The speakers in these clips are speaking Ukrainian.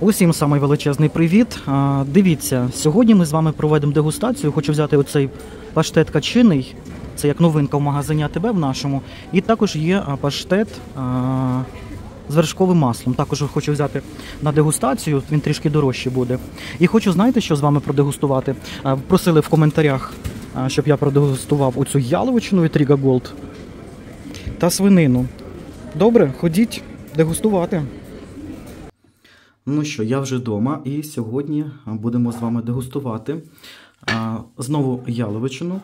Усім самий величезний привіт. Дивіться, сьогодні ми з вами проведемо дегустацію. Хочу взяти оцей паштет качиний. Це як новинка в магазині АТБ в нашому. І також є паштет з вершковим маслом. Також хочу взяти на дегустацію, він трішки дорожчий буде. І хочу, знаєте, що з вами продегустувати? Просили в коментарях, щоб я продегустував оцю яловичину від Ріга Голд та свинину. Добре, ходіть дегустувати. Ну що, я вже вдома, і сьогодні будемо з вами дегустувати знову яловичину,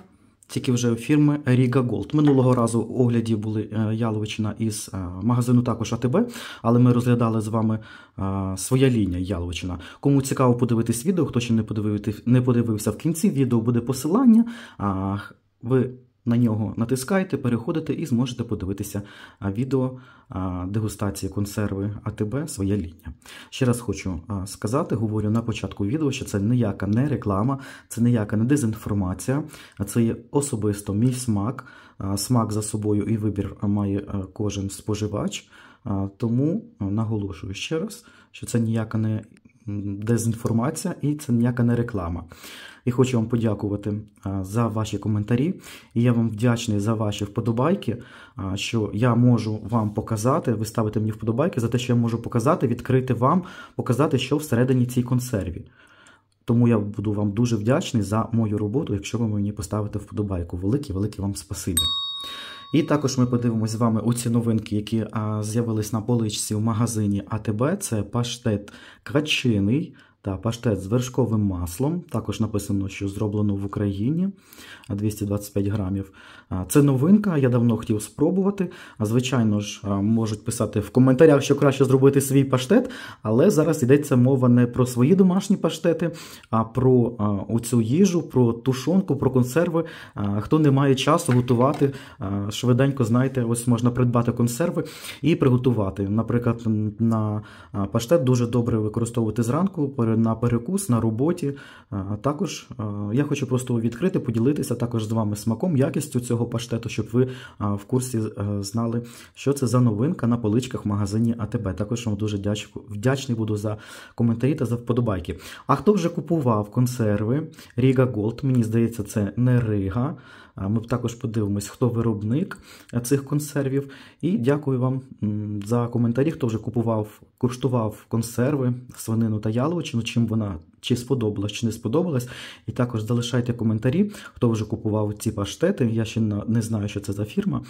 тільки вже фірми Riga Gold. Минулого разу в огляді були е, яловичина із е, магазину також АТБ, але ми розглядали з вами своя лінія яловичина. Кому цікаво подивитись відео, хто ще не, подивився в кінці відео, буде посилання. Ви на нього натискаєте, переходите і зможете подивитися відео дегустації консерви АТБ Своя лінія. Ще раз хочу сказати, говорю на початку відео, що це ніяка не реклама, це ніяка не дезінформація, це є особисто мій смак. Смак за собою і вибір має кожен споживач. Тому наголошую ще раз, що це ніяка не дезінформація і це ніяка не реклама. І хочу вам подякувати за ваші коментарі. І я вам вдячний за ваші вподобайки, що я можу вам показати. Ви ставите мені вподобайки за те, що я можу показати, відкрити вам, показати, що всередині цій консерві. Тому я буду вам дуже вдячний за мою роботу, якщо ви мені поставите вподобайку. Велике, велике вам спасибі. І також ми подивимось з вами у ці новинки, які з'явились на поличці в магазині АТБ. Це паштет качиний та паштет з вершковим маслом. Також написано, що зроблено в Україні 225 грамів. Це новинка, я давно хотів спробувати. Звичайно ж, можуть писати в коментарях, що краще зробити свій паштет, але зараз йдеться мова не про свої домашні паштети, а про оцю їжу, про тушонку, про консерви. Хто не має часу готувати, швиденько знаєте, ось можна придбати консерви і приготувати. Наприклад, на паштет дуже добре використовувати зранку на перекус, на роботі. Також я хочу просто відкрити, поділитися також з вами смаком, якістю цього паштету, щоб ви в курсі е, знали, що це за новинка на поличках в магазині АТБ. Також вам дуже вдячний буду за коментарі та за вподобайки. А хто вже купував консерви Ріга Голд? Мені здається, це не Рига. Ми також подивимось, хто виробник цих консервів. І дякую вам за коментарі, хто вже купував, куштував консерви, свинину та яловичину, чим вона чи сподобалась, чи не сподобалась. І також залишайте коментарі, хто вже купував ці паштети. Я ще не знаю, що це за фірма.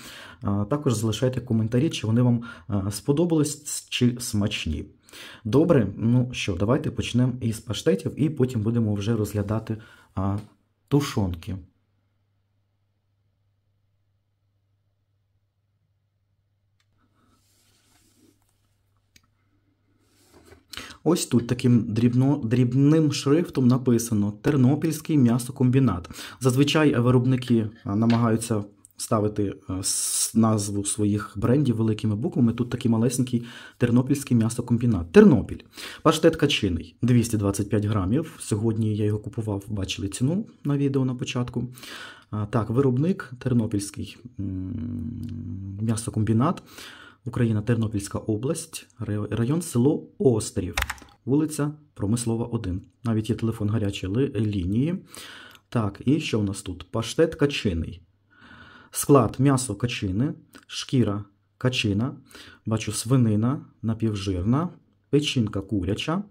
Також залишайте коментарі, чи вони вам сподобались чи смачні. Добре, ну що, давайте почнемо із паштетів, і потім будемо вже розглядати а, тушонки. Ось тут таким дрібно, дрібним шрифтом написано Тернопільський м'ясокомбінат. Зазвичай виробники намагаються ставити назву своїх брендів великими буквами. Тут такий малесенький Тернопільський м'ясокомбінат. Тернопіль. Паштет качиний 225 грамів. Сьогодні я його купував, бачили ціну на відео на початку. Так, виробник Тернопільський м'ясокомбінат. Україна, Тернопільська область, район село Острів, вулиця Промислова 1. Навіть є телефон гарячої лінії. Так, і що у нас тут? Паштет качиний. Склад м'ясо качини, шкіра качина, бачу свинина напівжирна, печінка куряча,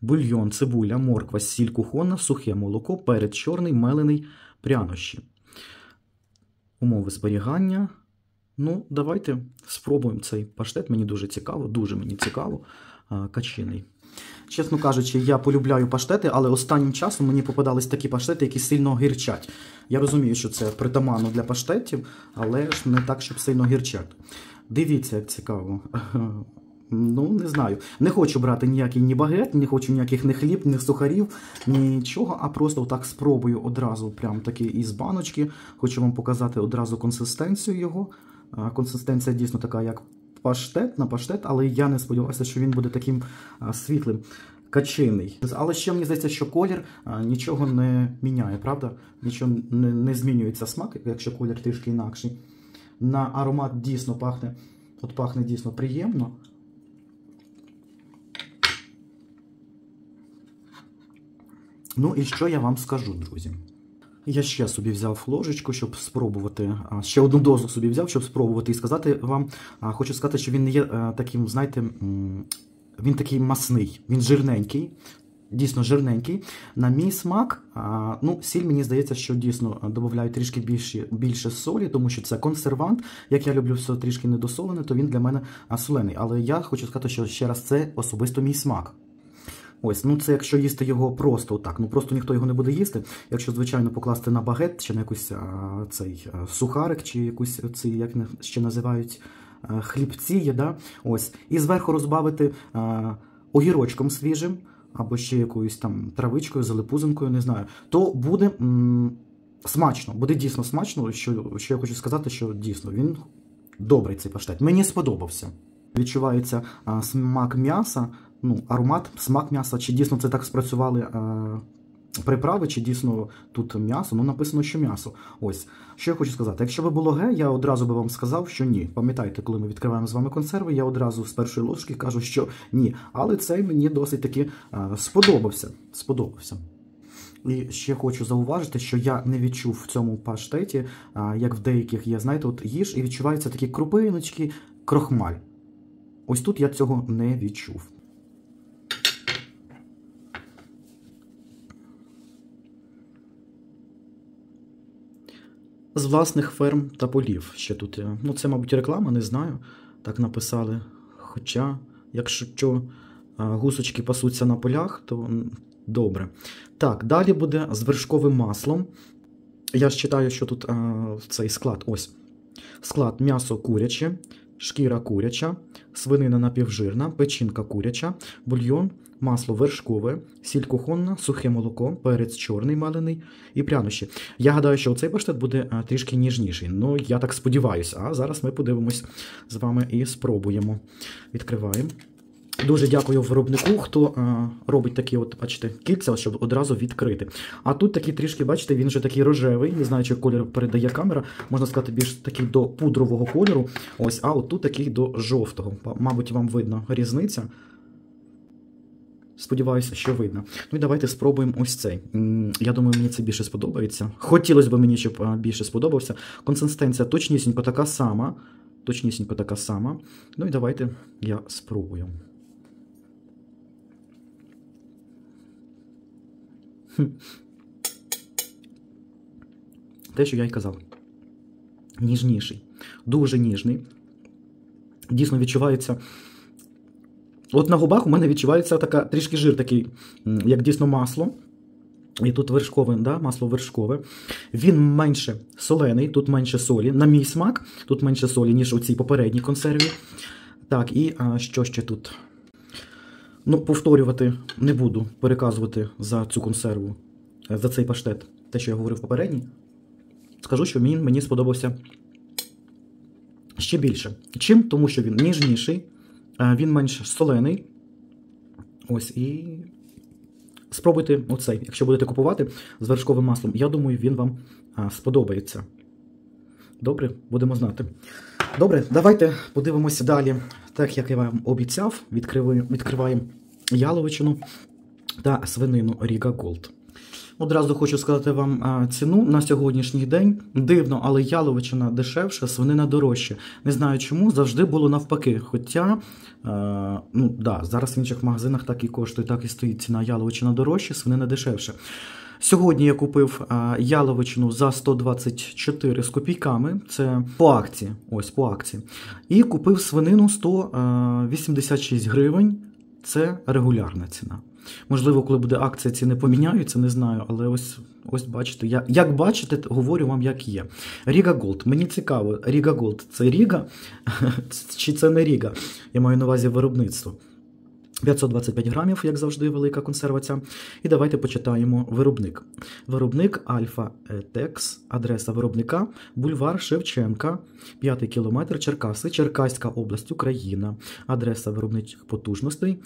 бульйон, цибуля, морква, сіль кухонна, сухе молоко, перець чорний, мелений, прянощі. Умови зберігання. Ну, давайте спробуємо цей паштет. Мені дуже цікаво, дуже мені цікаво. Качиний. Чесно кажучи, я полюбляю паштети, але останнім часом мені попадались такі паштети, які сильно гірчать. Я розумію, що це притаманно для паштетів, але ж не так, щоб сильно гірчать. Дивіться, як цікаво. Ну, не знаю. Не хочу брати ніякий ні багет, не хочу ніяких ні хліб, ні сухарів, нічого, а просто так спробую одразу, прям таки із баночки. Хочу вам показати одразу консистенцію його. Консистенція дійсно така, як паштет на паштет, але я не сподіваюся, що він буде таким світлим. Качиний. Але ще мені здається, що колір нічого не міняє, правда? Нічого не, не змінюється смак, якщо колір трішки інакший. На аромат дійсно пахне, от пахне дійсно приємно. Ну і що я вам скажу, друзі? Я ще собі взяв ложечку, щоб спробувати. Ще одну дозу собі взяв, щоб спробувати і сказати вам. Хочу сказати, що він не є е, таким, знаєте, він такий масний, він жирненький. Дійсно жирненький. На мій смак, ну, сіль, мені здається, що дійсно додають трішки більше більше солі, тому що це консервант. Як я люблю все трішки недосолене, то він для мене солений. Але я хочу сказати, що ще раз це особисто мій смак. Ось, ну це якщо їсти його просто так. Ну просто ніхто його не буде їсти. Якщо, звичайно, покласти на багет чи на якийсь а, цей сухарик, чи якусь цей, як ще називають хлібці, є, да? ось, і зверху розбавити а, огірочком свіжим, або ще якоюсь там травичкою, залипузинкою, не знаю, то буде смачно, буде дійсно смачно. Що, що я хочу сказати, що дійсно він добрий цей паштет. Мені сподобався. Відчувається а, смак м'яса ну, аромат, смак м'яса, чи дійсно це так спрацювали е, приправи, чи дійсно тут м'ясо. Ну, написано, що м'ясо. Ось. Що я хочу сказати. Якщо би було ге, я одразу би вам сказав, що ні. Пам'ятаєте, коли ми відкриваємо з вами консерви, я одразу з першої ложки кажу, що ні. Але цей мені досить таки е, сподобався. сподобався. І ще хочу зауважити, що я не відчув в цьому паштеті, а, як в деяких є, знаєте, от їж і відчуваються такі крупиночки, крохмаль. Ось тут я цього не відчув. З власних ферм та полів. Ще тут. Ну, це, мабуть, реклама, не знаю. Так написали. Хоча, якщо гусочки пасуться на полях, то добре. Так, далі буде з вершковим маслом. Я ж читаю, що тут а, цей склад. Ось. Склад м'ясо куряче, шкіра куряча, свинина напівжирна, печінка куряча, бульйон, масло вершкове, сіль кухонна, сухе молоко, перець чорний малений і прянощі. Я гадаю, що цей паштет буде е, трішки ніжніший. Ну, я так сподіваюся. А зараз ми подивимось з вами і спробуємо. Відкриваємо. Дуже дякую виробнику, хто а, е, робить такі, от, бачите, кільця, щоб одразу відкрити. А тут такий трішки, бачите, він вже такий рожевий, не знаю, чи колір передає камера, можна сказати, більш такий до пудрового кольору. Ось, а от тут такий до жовтого. Мабуть, вам видно різниця. Сподіваюся, що видно. Ну і давайте спробуємо ось цей. Я думаю, мені це більше сподобається. Хотілося б мені, щоб більше сподобався. Консистенція точнісінько така сама. Точнісінько така сама. Ну і давайте я спробую. Те, що я й казав. Ніжніший. Дуже ніжний. Дійсно відчувається. От на губах у мене відчувається така трішки жир, такий, як дійсно масло. І тут вершкове, да, масло вершкове. Він менше солений, тут менше солі. На мій смак, тут менше солі, ніж у цій попередній консерві. Так, і а, що ще тут? Ну, повторювати не буду, переказувати за цю консерву, за цей паштет, те, що я говорив попередній. Скажу, що він мені сподобався ще більше. Чим? Тому що він ніжніший. Він менш солений. Ось і спробуйте оцей. Якщо будете купувати з вершковим маслом, я думаю, він вам сподобається. Добре, будемо знати. Добре, давайте подивимося далі. Так як я вам обіцяв, відкриваємо яловичину та свинину Ріга Голд. Одразу хочу сказати вам ціну на сьогоднішній день. Дивно, але яловичина дешевша, свинина дорожча. Не знаю чому, завжди було навпаки. Хоча, ну да, зараз в інших магазинах так і коштує, так і стоїть ціна яловичина дорожча, свинина дешевша. Сьогодні я купив яловичину за 124 з копійками. Це по акції. Ось по акції. І купив свинину 186 гривень. Це регулярна ціна. Можливо, коли буде акція, ціни поміняються, не знаю, але ось ось бачите. Я, Як бачите, говорю вам, як є. Ріга Голд. Мені цікаво, Ріга Голд це Ріга чи це не Ріга? Я маю на увазі виробництво. 525 грамів, як завжди, велика консервація. І давайте почитаємо виробник. Виробник Альфа Текс, адреса виробника, бульвар Шевченка, 5 кілометр Черкаси, Черкаська область, Україна, адреса виробничих потужностей.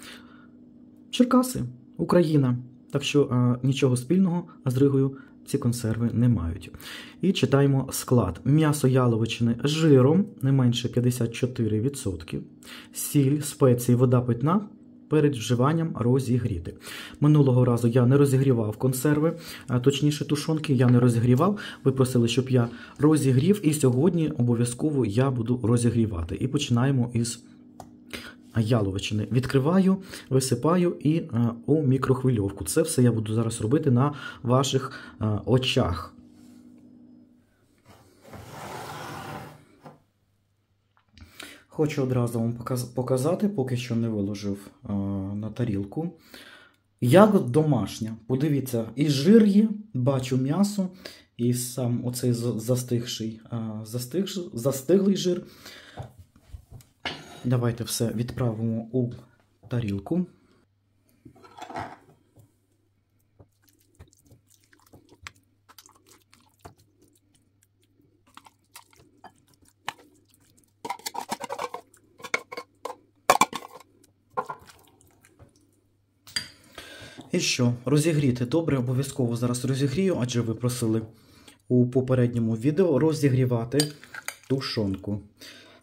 Черкаси, Україна. Так що а, нічого спільного з Ригою ці консерви не мають. І читаємо склад: м'ясо яловичини жиром не менше 54%, сіль, спеції, вода питна перед вживанням розігріти. Минулого разу я не розігрівав консерви, точніше тушонки, я не розігрівав. Ви просили, щоб я розігрів, і сьогодні обов'язково я буду розігрівати. І починаємо із яловичини. Відкриваю, висипаю і а, у мікрохвильовку. Це все я буду зараз робити на ваших а, очах. Хочу одразу вам показати, поки що не виложив а, на тарілку. Як домашня. Подивіться, і жир є, бачу м'ясо, і сам оцей застигший, а, застиг, застиглий жир. Давайте все відправимо у тарілку. І що, розігріти добре, обов'язково зараз розігрію, адже ви просили у попередньому відео розігрівати тушонку.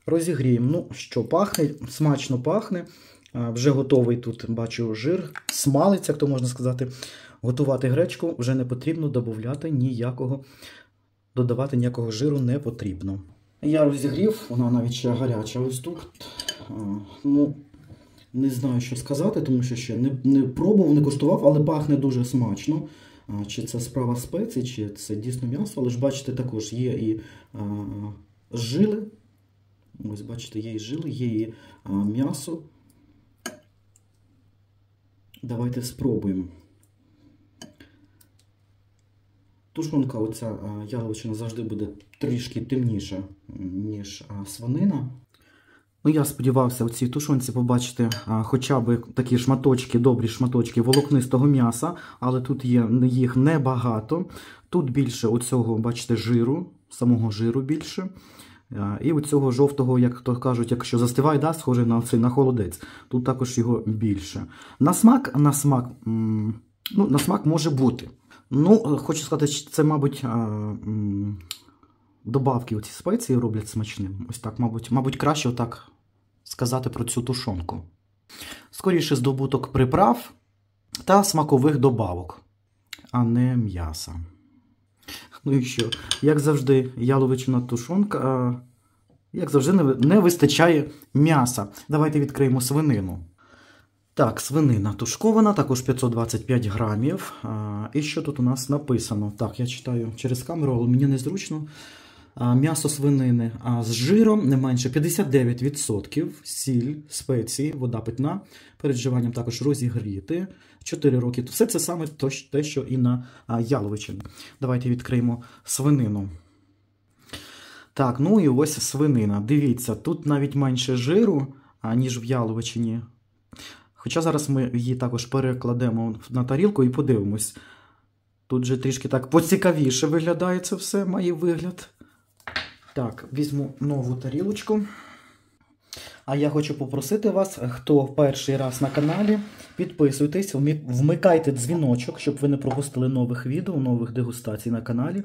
Розігріємо. Ну, що, пахне, смачно пахне. Вже готовий тут, бачу, жир, смалиться, як то можна сказати. Готувати гречку вже не потрібно додати ніякого, додавати ніякого жиру не потрібно. Я розігрів, вона навіть ще гаряча ось тут. Ну, Не знаю, що сказати, тому що ще не не пробував, не куштував, але пахне дуже смачно. Чи це справа спеції, чи це дійсно м'ясо, але ж бачите, також є і а, жили. Ось, бачите, є і жили, є і а, м'ясо. Давайте спробуємо. Тушонка, оця яловичина завжди буде трішки темніша, ніж свинина. Ну, Я сподівався у цій тушонці побачити а, хоча б такі шматочки, добрі шматочки волокнистого м'яса, але тут є їх небагато. Тут більше оцього, бачите, жиру, самого жиру більше. І у цього жовтого, як то кажуть, якщо застиває, да, схожий на цей на холодець, тут також його більше. На смак на смак, ну, на смак може бути. Ну, Хочу сказати, це, мабуть, добавки оці спеції роблять смачним. Ось так, мабуть, мабуть, краще отак сказати про цю тушонку. Скоріше здобуток приправ та смакових добавок, а не м'яса. Ну і що? Як завжди, яловичина тушонка, як завжди, не вистачає м'яса. Давайте відкриємо свинину. Так, свинина тушкована, також 525 грамів. І що тут у нас написано? Так, я читаю через камеру, але мені незручно. М'ясо свинини з жиром не менше 59%, сіль, спеції, вода питна. Перед вживанням також розігріти. 4 роки. Все це саме те, що і на яловичині. Давайте відкриємо свинину. Так, ну і ось свинина. Дивіться, тут навіть менше жиру, ніж в яловичині. Хоча зараз ми її також перекладемо на тарілку і подивимось. Тут же трішки так поцікавіше виглядає це все, має вигляд. Так, візьму нову тарілочку. А я хочу попросити вас, хто перший раз на каналі, підписуйтесь, вмикайте дзвіночок, щоб ви не пропустили нових відео, нових дегустацій на каналі.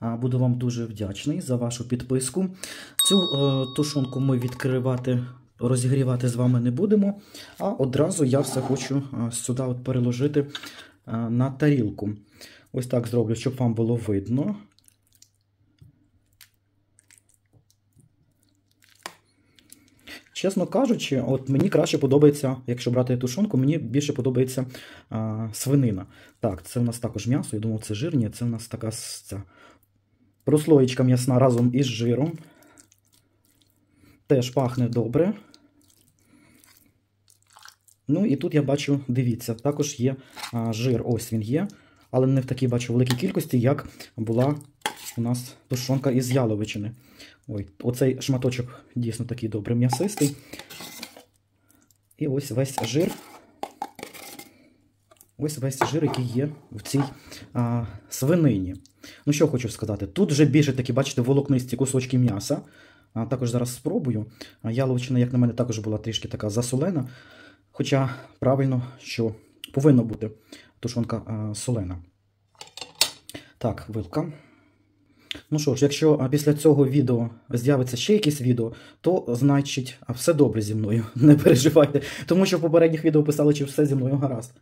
Буду вам дуже вдячний за вашу підписку. Цю е, тушонку ми відкривати, розігрівати з вами не будемо. А одразу я все хочу е, сюди от переложити е, на тарілку. Ось так зроблю, щоб вам було видно. Чесно кажучи, от мені краще подобається, якщо брати тушонку, мені більше подобається а, свинина. Так, це у нас також м'ясо, я думав, це жирні, це у нас така ця прослоєчка м'ясна разом із жиром. Теж пахне добре. Ну і тут я бачу, дивіться, також є а, жир, ось він є, але не в такій бачу великій кількості, як була у нас тушонка із яловичини. Ой, Оцей шматочок дійсно такий добрий м'ясистий. І ось весь жир. Ось весь жир, який є в цій а, свинині. Ну, що хочу сказати, тут вже більше такі, бачите, волокнисті кусочки м'яса. А, Також зараз спробую. А, яловичина, як на мене, також була трішки така засолена. Хоча правильно, що повинна бути тушонка а, солена. Так, вилка. Ну що ж, якщо після цього відео з'явиться ще якесь відео, то значить все добре зі мною. Не переживайте. Тому що в попередніх відео писали, чи все зі мною гаразд.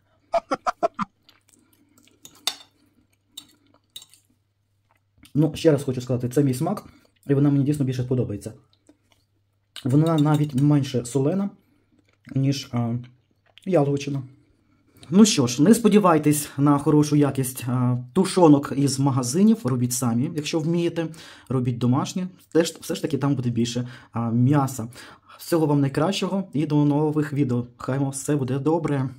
Ну, ще раз хочу сказати, це мій смак, і вона мені дійсно більше подобається. Вона навіть менше солена, ніж яловичина. Ну що ж, не сподівайтесь на хорошу якість тушонок із магазинів. Робіть самі, якщо вмієте. Робіть домашні. Теж все ж таки там буде більше м'яса. Всього вам найкращого і до нових відео. Хай вам все буде добре.